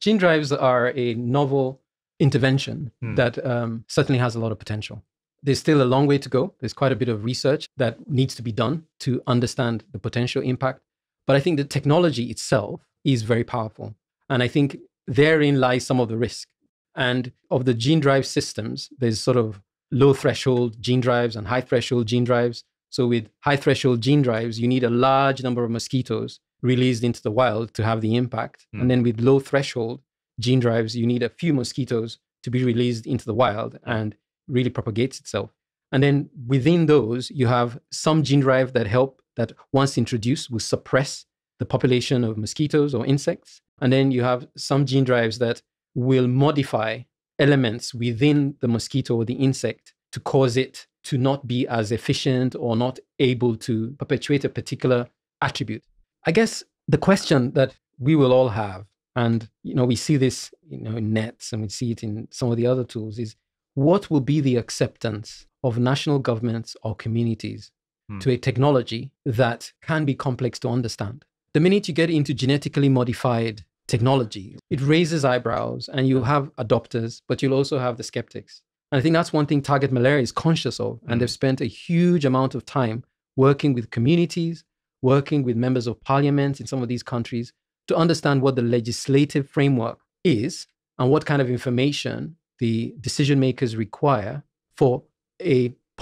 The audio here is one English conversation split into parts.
Gene drives are a novel intervention Hmm. that um, certainly has a lot of potential. There's still a long way to go. There's quite a bit of research that needs to be done to understand the potential impact. But I think the technology itself is very powerful. And I think therein lies some of the risk. And of the gene drive systems, there's sort of low threshold gene drives and high threshold gene drives. So with high threshold gene drives, you need a large number of mosquitoes released into the wild to have the impact. Hmm. And then with low threshold gene drives, you need a few mosquitoes to be released into the wild and really propagates itself. And then within those, you have some gene drive that help that once introduced will suppress the population of mosquitoes or insects. And then you have some gene drives that will modify elements within the mosquito or the insect to cause it to not be as efficient or not able to perpetuate a particular attribute. I guess the question that we will all have, and you know, we see this you know in nets and we see it in some of the other tools, is what will be the acceptance of national governments or communities Hmm. to a technology that can be complex to understand? The minute you get into genetically modified technology, it raises eyebrows and you have adopters, but you'll also have the skeptics. And I think that's one thing Target Malaria is conscious of. And Mm. they've spent a huge amount of time working with communities, working with members of parliament in some of these countries to understand what the legislative framework is and what kind of information the decision makers require for a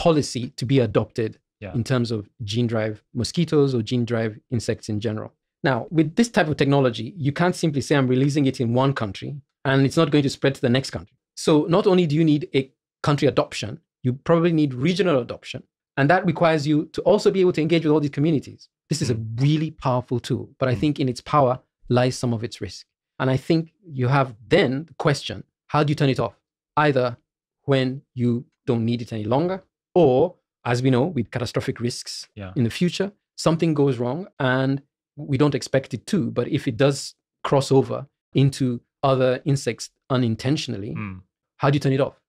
policy to be adopted Yeah. in terms of gene drive mosquitoes or gene drive insects in general. Now, with this type of technology, you can't simply say I'm releasing it in one country and it's not going to spread to the next country. So, not only do you need a country adoption, you probably need regional adoption. And that requires you to also be able to engage with all these communities. This is a really powerful tool, but I Mm. think in its power lies some of its risk. And I think you have then the question how do you turn it off? Either when you don't need it any longer, or as we know, with catastrophic risks Yeah. in the future, something goes wrong and we don't expect it to. But if it does cross over into other insects unintentionally, Hmm. how do you turn it off?